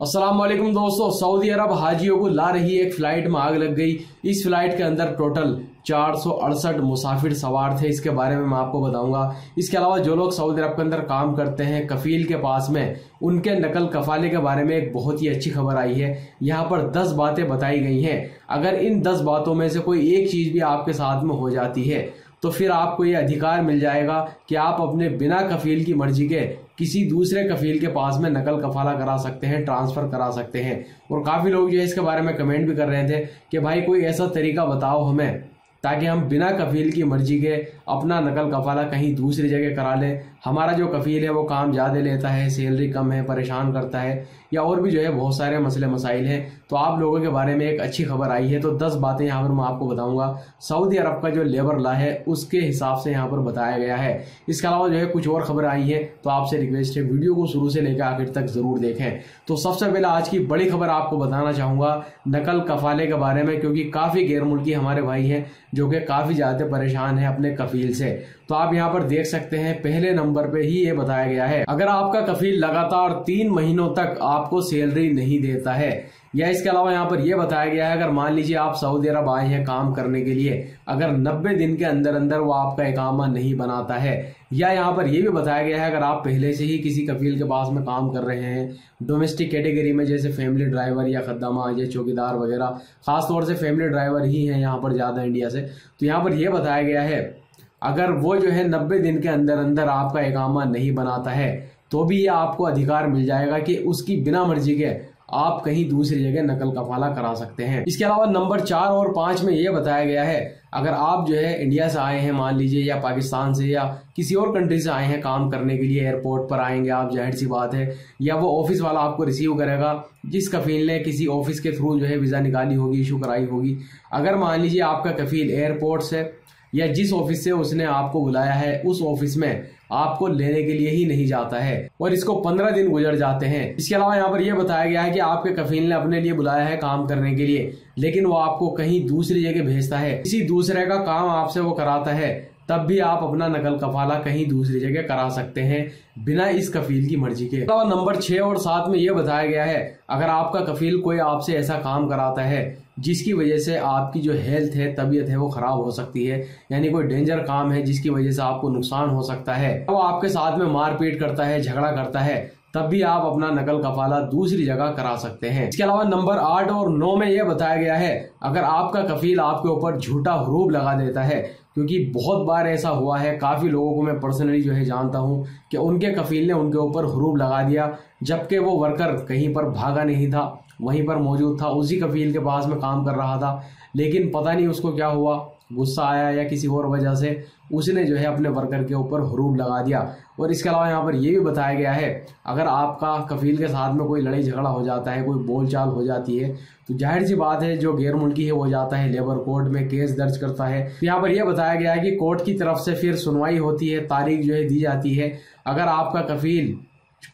वालेकुम दोस्तों, सऊदी अरब हाजियों को ला रही एक फ़्लाइट में आग लग गई। इस फ़्लाइट के अंदर टोटल चार सौ अड़सठ मुसाफिर सवार थे। इसके बारे में मैं आपको बताऊँगा। इसके अलावा जो लोग सऊदी अरब के अंदर काम करते हैं, कफील के पास में, उनके नकल कफाले के बारे में एक बहुत ही अच्छी खबर आई है। यहाँ पर दस बातें बताई गई हैं। अगर इन दस बातों में से कोई एक चीज़ भी आपके साथ में हो जाती है तो फिर आपको ये अधिकार मिल जाएगा कि आप अपने बिना कफील की मर्ज़ी के किसी दूसरे कफील के पास में नकल कफाला करा सकते हैं, ट्रांसफ़र करा सकते हैं। और काफ़ी लोग जो है इसके बारे में कमेंट भी कर रहे थे कि भाई कोई ऐसा तरीका बताओ हमें, ताकि हम बिना कफील की मर्ज़ी के अपना नकल कफाला कहीं दूसरी जगह करा लें। हमारा जो कफील है वो काम ज़्यादा लेता है सैलरी कम है, परेशान करता है। या और भी जो है बहुत सारे मसले मसाइल हैं। तो आप लोगों के बारे में एक अच्छी खबर आई है तो दस बातें यहाँ पर मैं आपको बताऊँगा। सऊदी अरब का जो लेबर ला है, उसके हिसाब से यहाँ पर बताया गया है। इसके अलावा जो है कुछ और खबर आई है तो आपसे रिक्वेस्ट है, वीडियो को शुरू से लेकर आखिर तक ज़रूर देखें। तो सबसे पहले आज की बड़ी खबर आपको बताना चाहूँगा, नकल कफाले के बारे में, क्योंकि काफ़ी गैर मुल्की हमारे भाई हैं, जो कि काफ़ी ज़्यादा परेशान है अपने कफील से। तो आप यहाँ पर देख सकते हैं, पहले नंबर पे ही ये बताया गया है। अगर आपका कफील लगातार तीन महीनों तक आपको सैलरी नहीं देता है, या इसके अलावा यहाँ पर यह बताया गया है, अगर मान लीजिए आप सऊदी अरब आए हैं काम करने के लिए, अगर 90 दिन के अंदर अंदर वो आपका इकामा नहीं बनाता है, या यहाँ पर यह भी बताया गया है, अगर आप पहले से ही किसी कफील के पास में काम कर रहे हैं डोमेस्टिक कैटेगरी में जैसे फैमिली ड्राइवर या खद्दामा, या चौकीदार वगैरह, खासतौर से फैमिली ड्राइवर ही है यहाँ पर ज़्यादा इंडिया से तो यहाँ पर यह बताया गया है अगर वो जो है नब्बे दिन के अंदर अंदर आपका इकामा नहीं बनाता है तो भी ये आपको अधिकार मिल जाएगा कि उसकी बिना मर्ज़ी के आप कहीं दूसरी जगह नकल कफाला करा सकते हैं। इसके अलावा नंबर चार और पाँच में यह बताया गया है, अगर आप जो है इंडिया से आए हैं, मान लीजिए, या पाकिस्तान से, या किसी और कंट्री से आए हैं काम करने के लिए एयरपोर्ट पर आएँगे, आप ज़ाहिर सी बात है, या वो ऑफ़िस वाला आपको रिसीव करेगा, जिस कफील ने किसी ऑफ़िस के थ्रू जो है वीज़ा निकाली होगी इशू कराई होगी। अगर मान लीजिए आपका कफील एयरपोर्ट से या जिस ऑफ़िस से उसने आपको बुलाया है, उस ऑफ़िस में आपको लेने के लिए ही नहीं जाता है और इसको पंद्रह दिन गुजर जाते हैं। इसके अलावा यहाँ पर यह बताया गया है कि आपके कफील ने अपने लिए बुलाया है काम करने के लिए, लेकिन वो आपको कहीं दूसरी जगह भेजता है। किसी दूसरे का काम आपसे वो कराता है, तब भी आप अपना नकल कफाला कहीं दूसरी जगह करा सकते हैं, बिना इस कफील की मर्ज़ी के। अलावा नंबर छह और सात में यह बताया गया है, अगर आपका कफील कोई आपसे ऐसा काम कराता है जिसकी वजह से आपकी जो हेल्थ है, तबीयत है, वो खराब हो सकती है। यानी कोई डेंजर काम है, जिसकी वजह से आपको नुकसान हो सकता है। वो आपके साथ में मारपीट करता है, झगड़ा करता है, तब भी आप अपना नकल कफाला दूसरी जगह करा सकते हैं। इसके अलावा नंबर आठ और नौ में यह बताया गया है, अगर आपका कफील आपके ऊपर झूठा हरूब लगा देता है, क्योंकि बहुत बार ऐसा हुआ है, काफ़ी लोगों को मैं पर्सनली जो है जानता हूँ कि उनके कफील ने उनके ऊपर हरूब लगा दिया, जबकि वो वर्कर कहीं पर भागा नहीं था। वहीं पर मौजूद था। उसी कफील के पास में काम कर रहा था, लेकिन पता नहीं उसको क्या हुआ। गुस्सा आया या किसी और वजह से उसने जो है अपने वर्कर के ऊपर हरूब लगा दिया। और इसके अलावा यहाँ पर यह भी बताया गया है, अगर आपका कफील के साथ में कोई लड़ाई झगड़ा हो जाता है, कोई बोलचाल हो जाती है तो ज़ाहिर सी बात है जो गैर मुल्की है वो जाता है। लेबर कोर्ट में केस दर्ज करता है। तो यहाँ पर यह बताया गया है कि कोर्ट की तरफ़ से फिर सुनवाई होती है, तारीख जो है दी जाती है। अगर आपका कफील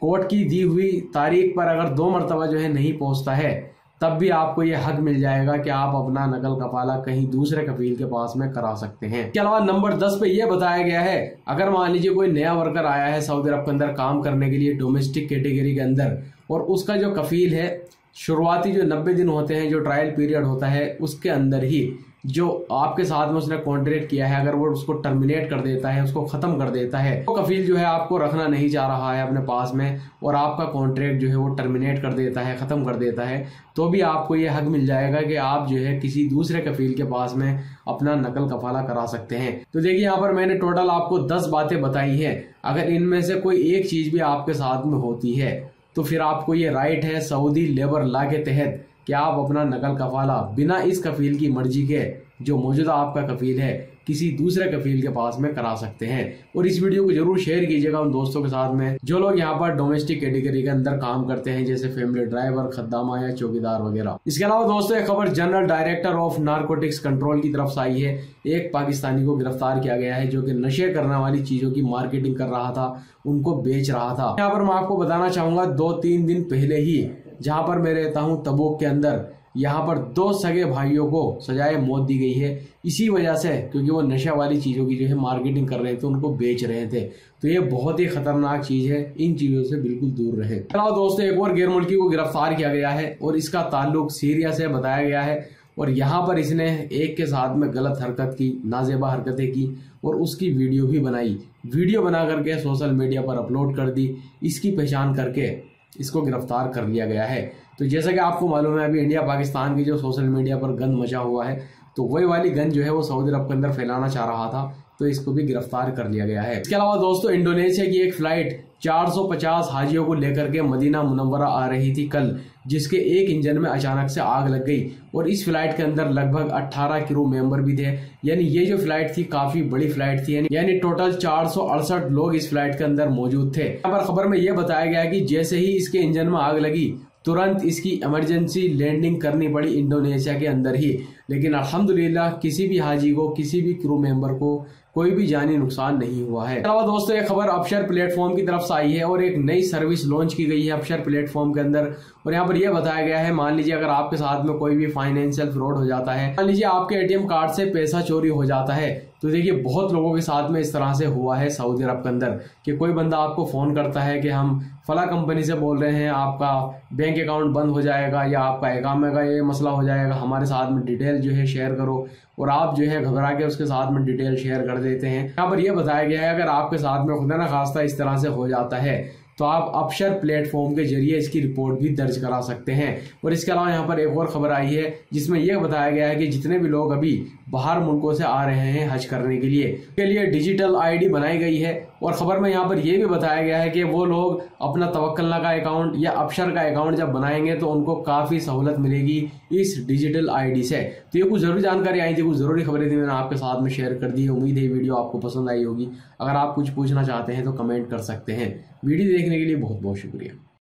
कोर्ट की दी हुई तारीख पर अगर दो मरतबा जो है नहीं पहुँचता है, तब भी आपको ये हक मिल जाएगा कि आप अपना नकल कपाला कहीं दूसरे कफील के पास में करा सकते हैं। इसके अलावा नंबर दस पे यह बताया गया है, अगर मान लीजिए कोई नया वर्कर आया है सऊदी अरब के अंदर काम करने के लिए डोमेस्टिक कैटेगरी के अंदर, और उसका जो कफील है, शुरुआती जो नब्बे दिन होते हैं, जो ट्रायल पीरियड होता है, उसके अंदर ही जो आपके साथ में उसने कॉन्ट्रेक्ट किया है, अगर वो उसको टर्मिनेट कर देता है, उसको खत्म कर देता है तो कफील जो है आपको रखना नहीं चाह रहा है अपने पास में और आपका कॉन्ट्रैक्ट जो है वो टर्मिनेट कर देता है, खत्म कर देता है तो भी आपको ये हक मिल जाएगा कि आप जो है किसी दूसरे कफील के पास में अपना नकल कफाला करा सकते हैं। तो देखिए यहाँ पर मैंने टोटल आपको दस बातें बताई हैं। अगर इनमें से कोई एक चीज़ भी आपके साथ में होती है तो फिर आपको ये राइट है सऊदी लेबर ला के तहत। कि आप अपना नकल कफाला बिना इस कफील की मर्ज़ी के, जो मौजूदा आपका कफील है, किसी दूसरे कफील के पास में करा सकते हैं। और इस वीडियो को ज़रूर शेयर कीजिएगा उन दोस्तों के साथ में, जो लोग यहाँ पर डोमेस्टिक कैटेगरी के अंदर काम करते हैं, जैसे फैमिली ड्राइवर खद्दामा या चौकीदार वगैरह। इसके अलावा दोस्तों, एक खबर general director of narcotics control की तरफ़ से आई है। एक पाकिस्तानी को गिरफ़्तार किया गया है, जो कि नशे करने वाली चीज़ों की मार्केटिंग कर रहा था, उनको बेच रहा था। यहाँ पर मैं आपको बताना चाहूँगा दो तीन दिन पहले ही जहाँ पर मैं रहता हूँ, तबोक के अंदर, यहाँ पर दो सगे भाइयों को सजाए मौत दी गई है। इसी वजह से, क्योंकि वो नशा वाली चीज़ों की जो है मार्केटिंग कर रहे थे, उनको बेच रहे थे। तो ये बहुत ही खतरनाक चीज़ है, इन चीज़ों से बिल्कुल दूर रहे। अलावा दोस्तों, एक और गैर मुल्की को गिरफ़्तार किया गया है, और इसका ताल्लुक सीरिया से बताया गया है, और यहाँ पर इसने एक के साथ में गलत हरकत की, नाजेबा हरकतें की, और उसकी वीडियो भी बनाई। वीडियो बना करके सोशल मीडिया पर अपलोड कर दी, इसकी पहचान करके इसको गिरफ़्तार कर लिया गया है। तो जैसा कि आपको मालूम है, अभी इंडिया पाकिस्तान की जो सोशल मीडिया पर गंद मचा हुआ है तो वही वाली गंद जो है वो सऊदी अरब के अंदर फैलाना चाह रहा था तो इसको भी गिरफ़्तार कर लिया गया है। इसके अलावा दोस्तों, इंडोनेशिया की एक फ़्लाइट 450 हाजियों को लेकर के मदीना मुनवरा आ रही थी कल, जिसके एक इंजन में अचानक से आग लग गई और इस फ़्लाइट के अंदर लगभग 18 क्रू मेंबर भी थे। यानी ये जो फ़्लाइट थी, काफ़ी बड़ी फ़्लाइट थी। यानी टोटल चार लोग इस फ़्लाइट के अंदर मौजूद थे। पर खबर में यह बताया गया कि जैसे ही इसके इंजन में आग लगी, तुरंत इसकी इमरजेंसी लैंडिंग करनी पड़ी इंडोनेशिया के अंदर ही। लेकिन अल्हम्दुलिल्लाह, किसी भी हाजी को, किसी भी क्रू मेंबर को कोई भी जानी नुकसान नहीं हुआ है। अलावा दोस्तों, एक खबर अपशर प्लेटफॉर्म की तरफ़ से आई है और एक नई सर्विस लॉन्च की गई है अपशर प्लेटफॉर्म के अंदर। और यहाँ पर यह बताया गया है, मान लीजिए अगर आपके साथ में कोई भी फाइनेंशियल फ्रॉड हो जाता है, मान लीजिए आपके एटीएम कार्ड से पैसा चोरी हो जाता है तो देखिए बहुत लोगों के साथ में इस तरह से हुआ है सऊदी अरब के अंदर कि कोई बंदा आपको फ़ोन करता है कि हम फला कंपनी से बोल रहे हैं, आपका बैंक अकाउंट बंद हो जाएगा या आपका एकामे का ये मसला हो जाएगा, हमारे साथ में डिटेल जो है शेयर करो और आप जो है घबरा के उसके साथ में डिटेल शेयर कर देते हैं। यहाँ पर यह बताया गया है, अगर आपके साथ में खुदा ना खास्ता इस तरह से हो जाता है तो आप अपशर प्लेटफॉर्म के ज़रिए इसकी रिपोर्ट भी दर्ज करा सकते हैं। और इसके अलावा यहाँ पर एक और खबर आई है, जिसमें यह बताया गया है कि जितने भी लोग अभी बाहर मुल्कों से आ रहे हैं हज करने के लिए के लिए डिजिटल आईडी बनाई गई है। और खबर में यहाँ पर यह भी बताया गया है कि वो लोग अपना तवक्लना का अकाउंट या अफसर का अकाउंट जब बनाएँगे तो उनको काफ़ी सहूलत मिलेगी इस डिजिटल आईडी से। तो ये कुछ ज़रूरी जानकारी आई थी, कुछ ज़रूरी खबरें थी, मैंने आपके साथ में शेयर कर दी उम्मीद है वीडियो आपको पसंद आई होगी। अगर आप कुछ पूछना चाहते हैं तो कमेंट कर सकते हैं। वीडियो देखने के लिए बहुत बहुत शुक्रिया।